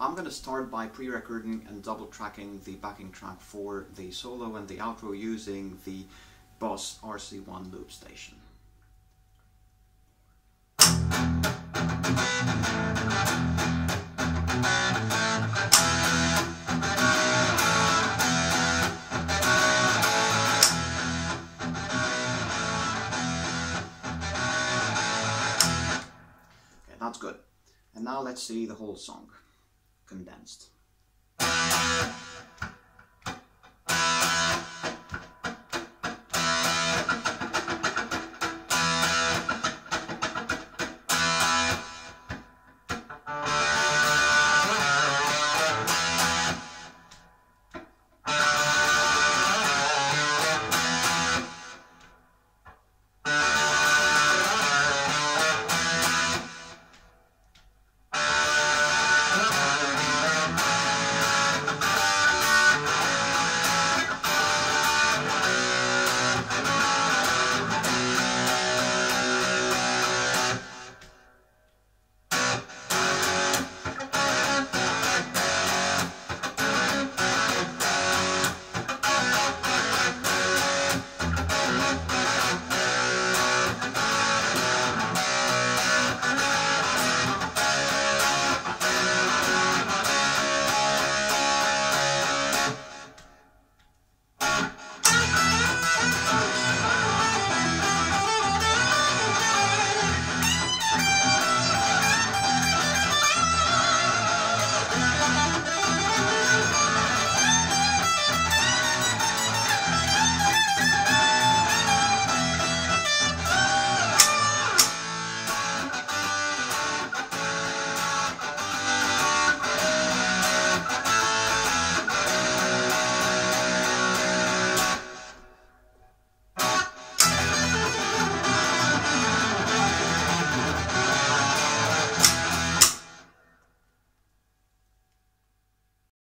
I'm going to start by pre-recording and double tracking the backing track for the solo and the outro using the Boss RC1 loop station. Okay, that's good. And now let's see the whole song condensed.